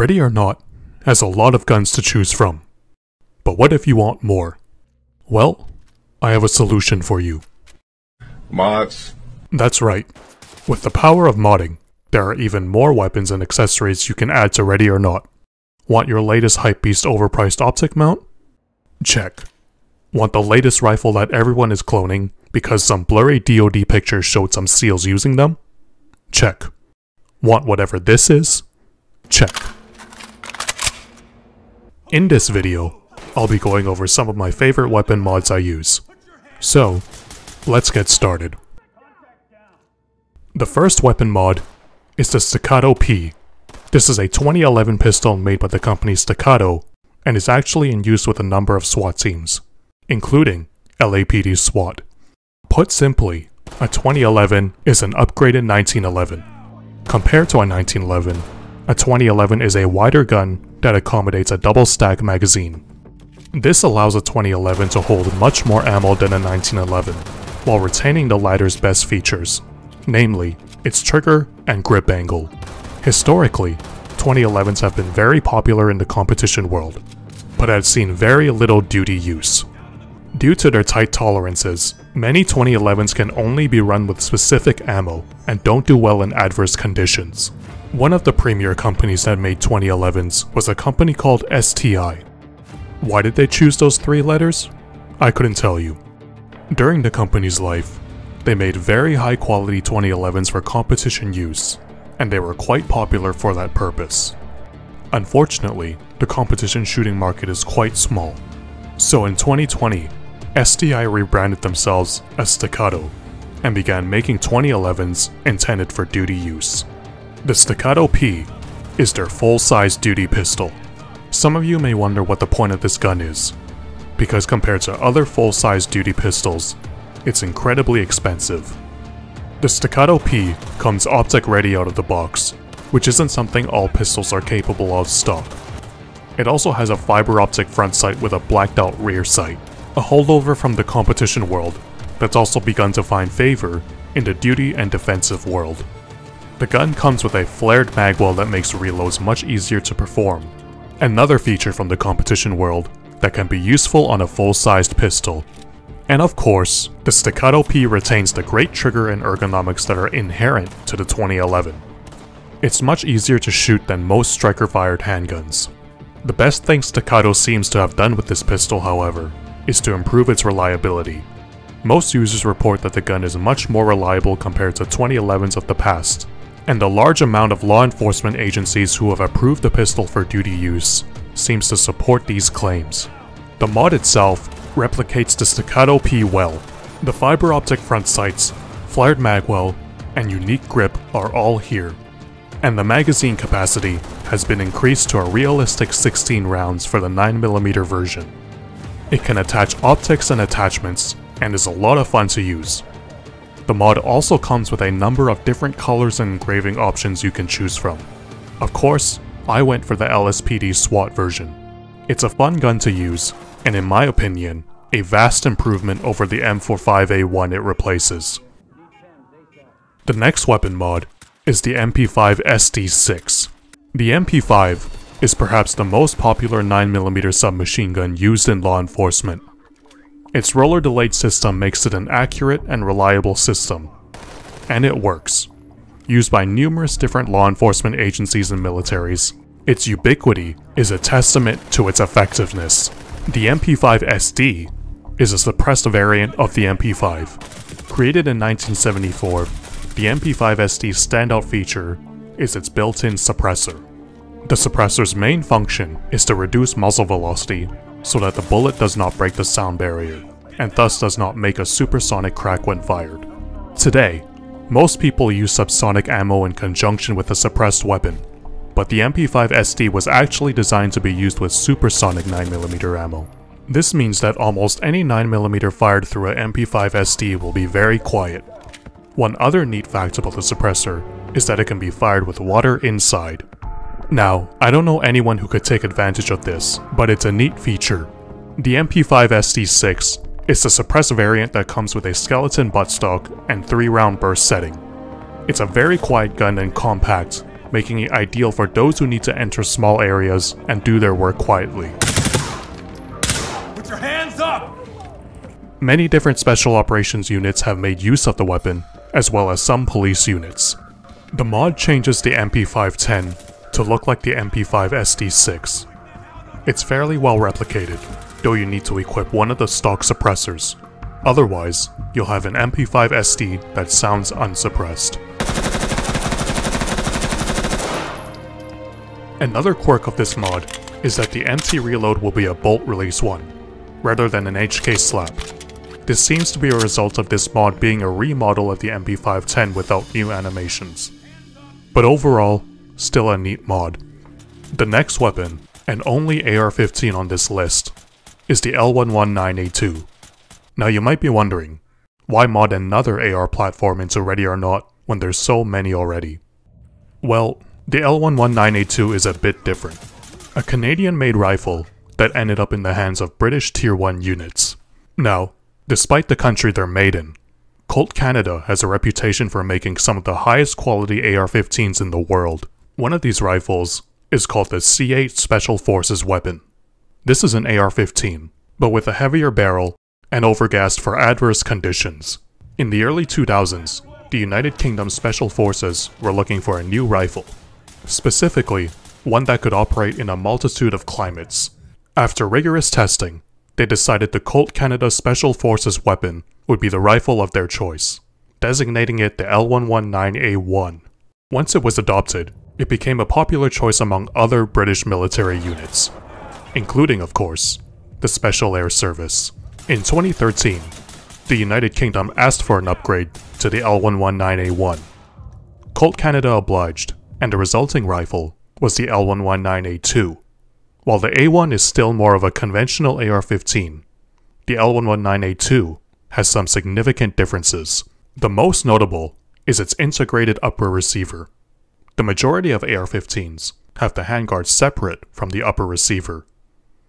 Ready or Not has a lot of guns to choose from. But what if you want more? Well, I have a solution for you. Mods. That's right. With the power of modding, there are even more weapons and accessories you can add to Ready or Not. Want your latest Hypebeast overpriced optic mount? Check. Want the latest rifle that everyone is cloning because some blurry DoD pictures showed some SEALs using them? Check. Want whatever this is? Check. In this video, I'll be going over some of my favorite weapon mods I use. So, let's get started. The first weapon mod is the Staccato P. This is a 2011 pistol made by the company Staccato and is actually in use with a number of SWAT teams, including LAPD SWAT. Put simply, a 2011 is an upgraded 1911. Compared to a 1911, a 2011 is a wider gun that accommodates a double stack magazine. This allows a 2011 to hold much more ammo than a 1911, while retaining the latter's best features, namely, its trigger and grip angle. Historically, 2011s have been very popular in the competition world, but have seen very little duty use. Due to their tight tolerances, many 2011s can only be run with specific ammo and don't do well in adverse conditions. One of the premier companies that made 2011s was a company called STI. Why did they choose those three letters? I couldn't tell you. During the company's life, they made very high quality 2011s for competition use, and they were quite popular for that purpose. Unfortunately, the competition shooting market is quite small. So in 2020, STI rebranded themselves as Staccato and began making 2011s intended for duty use. The Staccato P is their full-size duty pistol. Some of you may wonder what the point of this gun is, because compared to other full-size duty pistols, it's incredibly expensive. The Staccato P comes optic ready out of the box, which isn't something all pistols are capable of stock. It also has a fiber optic front sight with a blacked out rear sight, a holdover from the competition world that's also begun to find favor in the duty and defensive world. The gun comes with a flared magwell that makes reloads much easier to perform, another feature from the competition world that can be useful on a full-sized pistol. And of course, the Staccato P retains the great trigger and ergonomics that are inherent to the 2011. It's much easier to shoot than most striker-fired handguns. The best thing Staccato seems to have done with this pistol, however, is to improve its reliability. Most users report that the gun is much more reliable compared to 2011s of the past, and the large amount of law enforcement agencies who have approved the pistol for duty use seems to support these claims. The mod itself replicates the Staccato P well. The fiber optic front sights, flared magwell, and unique grip are all here. And the magazine capacity has been increased to a realistic 16 rounds for the 9mm version. It can attach optics and attachments, and is a lot of fun to use. The mod also comes with a number of different colors and engraving options you can choose from. Of course, I went for the LSPD SWAT version. It's a fun gun to use, and in my opinion, a vast improvement over the M45A1 it replaces. The next weapon mod is the MP5 SD6. The MP5 is perhaps the most popular 9mm submachine gun used in law enforcement. Its roller delayed system makes it an accurate and reliable system. And it works. Used by numerous different law enforcement agencies and militaries, its ubiquity is a testament to its effectiveness. The MP5 SD is a suppressed variant of the MP5. Created in 1974, the MP5 SD's standout feature is its built-in suppressor. The suppressor's main function is to reduce muzzle velocity so that the bullet does not break the sound barrier, and thus does not make a supersonic crack when fired. Today, most people use subsonic ammo in conjunction with a suppressed weapon, but the MP5 SD was actually designed to be used with supersonic 9mm ammo. This means that almost any 9mm fired through a MP5 SD will be very quiet. One other neat fact about the suppressor is that it can be fired with water inside, now, I don't know anyone who could take advantage of this, but it's a neat feature. The MP5 SD6 is the suppressed variant that comes with a skeleton buttstock and 3 round burst setting. It's a very quiet gun and compact, making it ideal for those who need to enter small areas and do their work quietly. Put your hands up! Many different special operations units have made use of the weapon, as well as some police units. The mod changes the MP510 to look like the MP5 SD6. It's fairly well replicated, though you need to equip one of the stock suppressors. Otherwise, you'll have an MP5 SD that sounds unsuppressed. Another quirk of this mod is that the empty reload will be a bolt release one, rather than an HK slap. This seems to be a result of this mod being a remodel of the MP510 without new animations. But overall, still a neat mod. The next weapon, and only AR-15 on this list, is the L119A2. Now you might be wondering, why mod another AR platform into Ready or Not when there's so many already? Well, the L119A2 is a bit different. A Canadian-made rifle that ended up in the hands of British Tier 1 units. Now, despite the country they're made in, Colt Canada has a reputation for making some of the highest quality AR-15s in the world. One of these rifles is called the C8 Special Forces weapon. This is an AR-15, but with a heavier barrel and overgassed for adverse conditions. In the early 2000s, the United Kingdom Special Forces were looking for a new rifle, specifically one that could operate in a multitude of climates. After rigorous testing, they decided the Colt Canada Special Forces weapon would be the rifle of their choice, designating it the L119A1. Once it was adopted, it became a popular choice among other British military units, including, of course, the Special Air Service. In 2013, the United Kingdom asked for an upgrade to the L119A1. Colt Canada obliged, and the resulting rifle was the L119A2. While the A1 is still more of a conventional AR-15, the L119A2 has some significant differences. The most notable is its integrated upper receiver. The majority of AR-15s have the handguard separate from the upper receiver.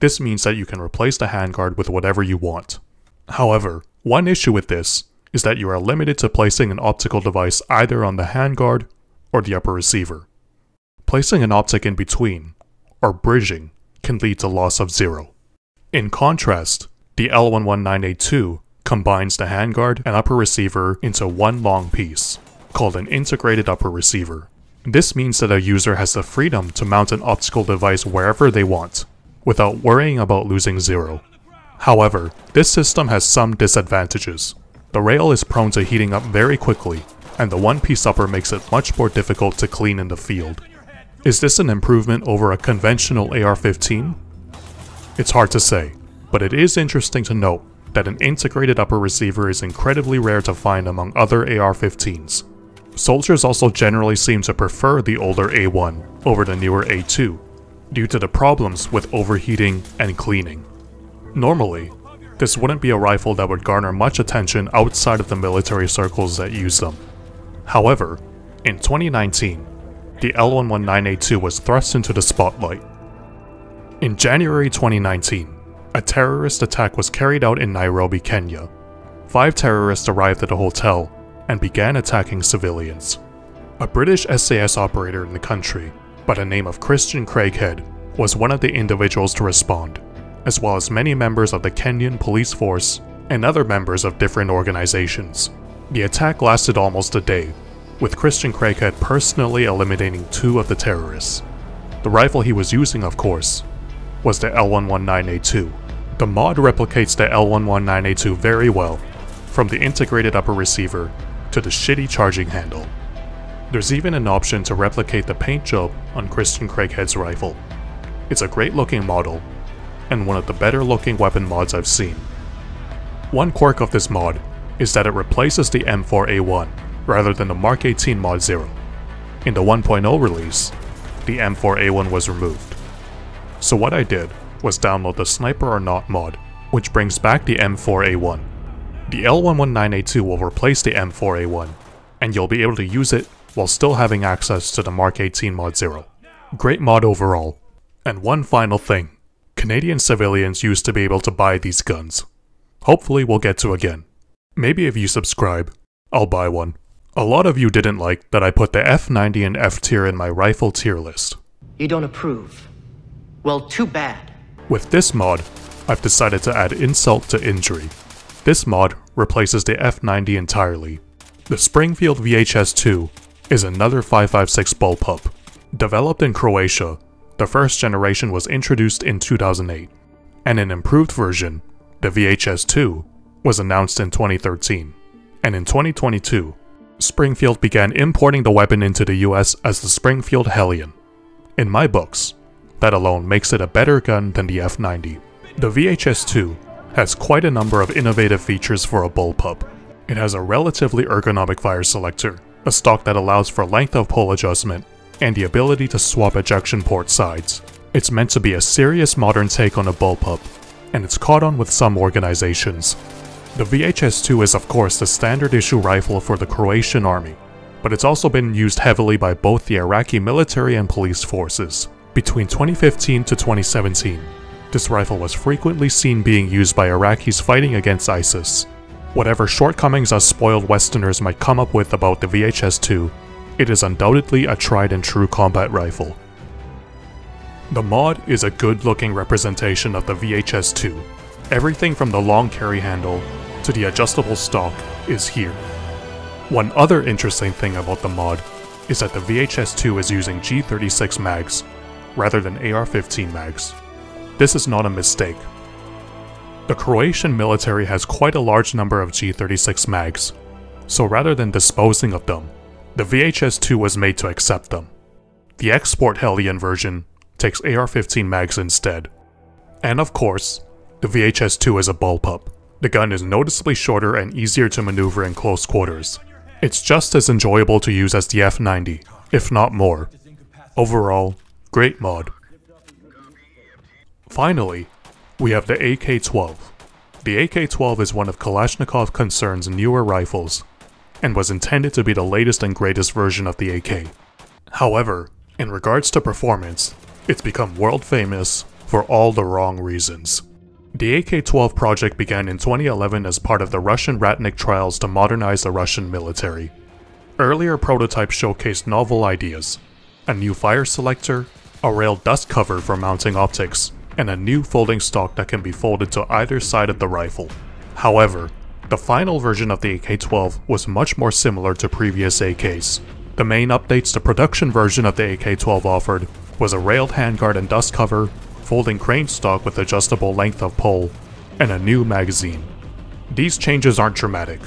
This means that you can replace the handguard with whatever you want. However, one issue with this is that you are limited to placing an optical device either on the handguard or the upper receiver. Placing an optic in between, or bridging, can lead to loss of zero. In contrast, the L119A2 combines the handguard and upper receiver into one long piece, called an integrated upper receiver. This means that a user has the freedom to mount an optical device wherever they want, without worrying about losing zero. However, this system has some disadvantages. The rail is prone to heating up very quickly, and the one-piece upper makes it much more difficult to clean in the field. Is this an improvement over a conventional AR-15? It's hard to say, but it is interesting to note that an integrated upper receiver is incredibly rare to find among other AR-15s. Soldiers also generally seem to prefer the older A1 over the newer A2, due to the problems with overheating and cleaning. Normally, this wouldn't be a rifle that would garner much attention outside of the military circles that use them. However, in 2019, the L119A2 was thrust into the spotlight. In January 2019, a terrorist attack was carried out in Nairobi, Kenya. Five terrorists arrived at a hotel and began attacking civilians. A British SAS operator in the country, by the name of Christian Craighead, was one of the individuals to respond, as well as many members of the Kenyan police force and other members of different organizations. The attack lasted almost a day, with Christian Craighead personally eliminating two of the terrorists. The rifle he was using, of course, was the L119A2. The mod replicates the L119A2 very well, from the integrated upper receiver to the shitty charging handle. There's even an option to replicate the paint job on Christian Craighead's rifle. It's a great looking model, and one of the better looking weapon mods I've seen. One quirk of this mod is that it replaces the M4A1 rather than the Mark 18 Mod 0. In the 1.0 release, the M4A1 was removed. So what I did was download the Sniper or Not mod, which brings back the M4A1. The L119A2 will replace the M4A1, and you'll be able to use it while still having access to the Mark 18 Mod 0. Great mod overall. And one final thing. Canadian civilians used to be able to buy these guns. Hopefully we'll get to again. Maybe if you subscribe, I'll buy one. A lot of you didn't like that I put the F90 and F tier in my rifle tier list. You don't approve. Well, too bad. With this mod, I've decided to add insult to injury. This mod replaces the F90 entirely. The Springfield VHS-2 is another 556 bullpup. Developed in Croatia, the first generation was introduced in 2008, and an improved version, the VHS-2, was announced in 2013. And in 2022, Springfield began importing the weapon into the US as the Springfield Hellion. In my books, that alone makes it a better gun than the F90. The VHS-2 has quite a number of innovative features for a bullpup. It has a relatively ergonomic fire selector, a stock that allows for length of pull adjustment, and the ability to swap ejection port sides. It's meant to be a serious modern take on a bullpup, and it's caught on with some organizations. The VHS-2 is of course the standard issue rifle for the Croatian army, but it's also been used heavily by both the Iraqi military and police forces. Between 2015 to 2017, this rifle was frequently seen being used by Iraqis fighting against ISIS. Whatever shortcomings us spoiled westerners might come up with about the VHS-2, it is undoubtedly a tried and true combat rifle. The mod is a good looking representation of the VHS-2. Everything from the long carry handle to the adjustable stock is here. One other interesting thing about the mod is that the VHS-2 is using G36 mags, rather than AR-15 mags. This is not a mistake. The Croatian military has quite a large number of G36 mags, so rather than disposing of them, the VHS-2 was made to accept them. The export Hellion version takes AR-15 mags instead. And of course, the VHS-2 is a bullpup. The gun is noticeably shorter and easier to maneuver in close quarters. It's just as enjoyable to use as the F90, if not more. Overall, great mod. Finally, we have the AK-12. The AK-12 is one of Kalashnikov Concern's newer rifles, and was intended to be the latest and greatest version of the AK. However, in regards to performance, it's become world famous for all the wrong reasons. The AK-12 project began in 2011 as part of the Russian Ratnik trials to modernize the Russian military. Earlier prototypes showcased novel ideas, a new fire selector, a rail dust cover for mounting optics, and a new folding stock that can be folded to either side of the rifle. However, the final version of the AK-12 was much more similar to previous AKs. The main updates the production version of the AK-12 offered was a railed handguard and dust cover, folding crane stock with adjustable length of pull, and a new magazine. These changes aren't dramatic.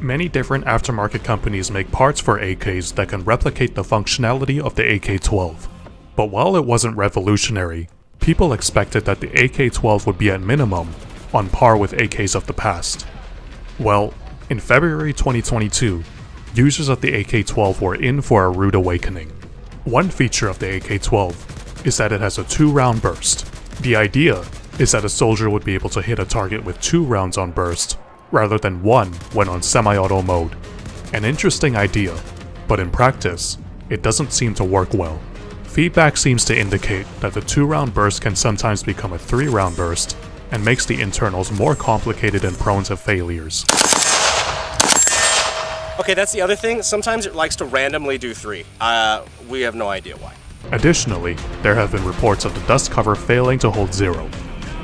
Many different aftermarket companies make parts for AKs that can replicate the functionality of the AK-12. But while it wasn't revolutionary, people expected that the AK-12 would be at minimum on par with AKs of the past. Well, in February 2022, users of the AK-12 were in for a rude awakening. One feature of the AK-12 is that it has a two-round burst. The idea is that a soldier would be able to hit a target with two rounds on burst, rather than one when on semi-auto mode. An interesting idea, but in practice, it doesn't seem to work well. Feedback seems to indicate that the two-round burst can sometimes become a three-round burst, and makes the internals more complicated and prone to failures. Okay, that's the other thing. Sometimes it likes to randomly do three. Uh, we have no idea why. Additionally, there have been reports of the dust cover failing to hold zero.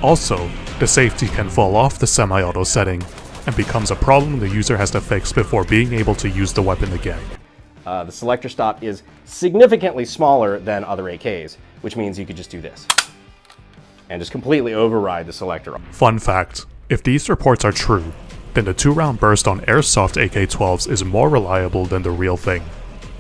Also, the safety can fall off the semi-auto setting and becomes a problem the user has to fix before being able to use the weapon again. Uh, the selector stop is significantly smaller than other AKs, which means you could just do this and just completely override the selector. Fun fact, if these reports are true, then the 2-round burst on Airsoft AK-12s is more reliable than the real thing.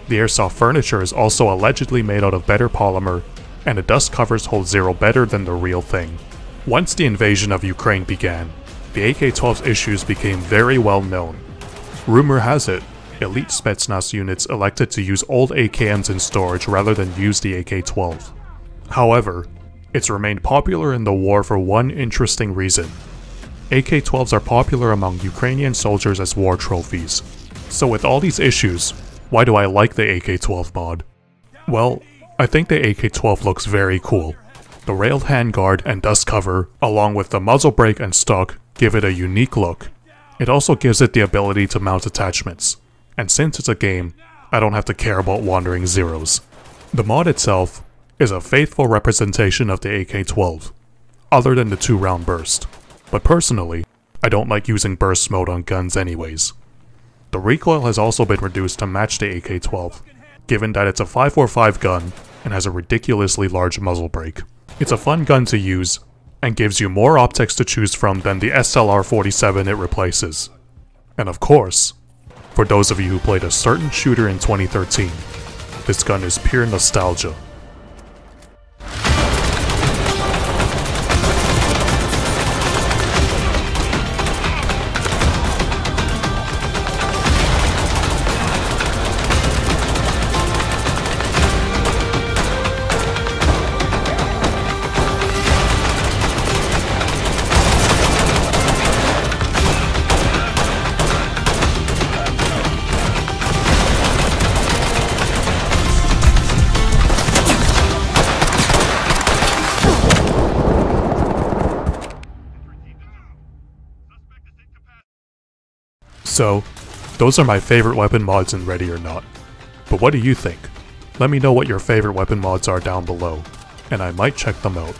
The Airsoft furniture is also allegedly made out of better polymer, and the dust covers hold zero better than the real thing. Once the invasion of Ukraine began, the AK-12's issues became very well known. Rumor has it, elite Spetsnaz units elected to use old AKMs in storage rather than use the AK-12. However, it's remained popular in the war for one interesting reason. AK-12s are popular among Ukrainian soldiers as war trophies. So with all these issues, why do I like the AK-12 mod? Well, I think the AK-12 looks very cool. The railed handguard and dust cover, along with the muzzle brake and stock, give it a unique look. It also gives it the ability to mount attachments. And since it's a game, I don't have to care about wandering zeros. The mod itself is a faithful representation of the AK-12, other than the two round burst. But personally, I don't like using burst mode on guns anyways. The recoil has also been reduced to match the AK-12, given that it's a 545 gun and has a ridiculously large muzzle brake. It's a fun gun to use, and gives you more optics to choose from than the SLR-47 it replaces. And of course, for those of you who played a certain shooter in 2013, this gun is pure nostalgia. So, those are my favorite weapon mods in Ready or Not. But what do you think? Let me know what your favorite weapon mods are down below, and I might check them out.